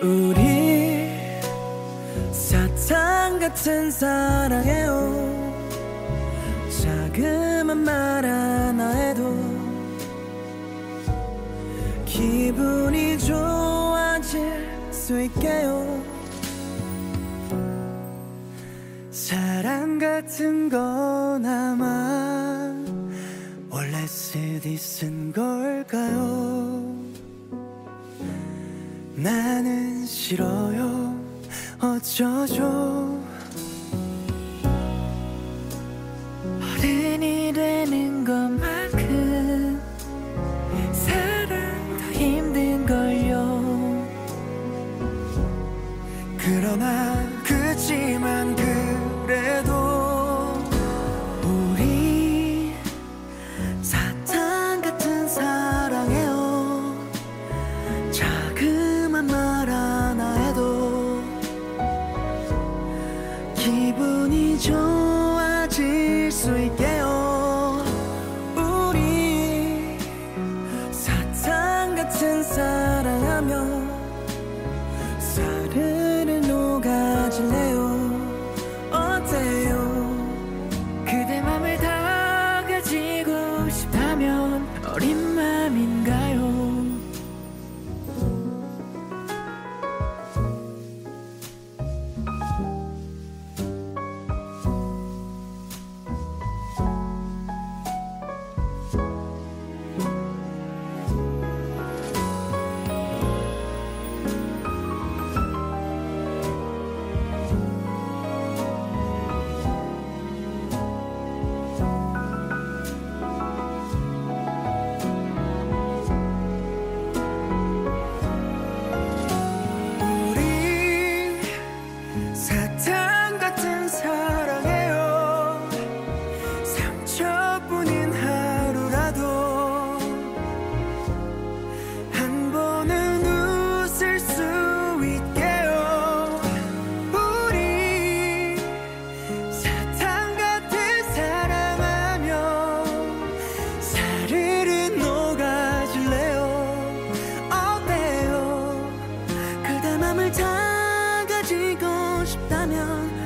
우리 사탕 같은 사랑해요. 자그만 말 하나 해도 기분이 좋아질 수 있게요. 사랑 같은 건 아마 원래 쓰디 쓴 걸까요? 나는 싫어요. 어쩌죠? 어른이 되는 것만큼 사랑 더 힘든걸요. 그러나 그치만 그 기분이 좋아질 수 있게요. 우리 사탕 같은 사랑하며 사르르 녹아질래요. 어때요? 그대 맘을 다 가지고 싶다면 어린 사르르 녹아줄래요? 어때요? 그대 맘을 다 가지고 싶다면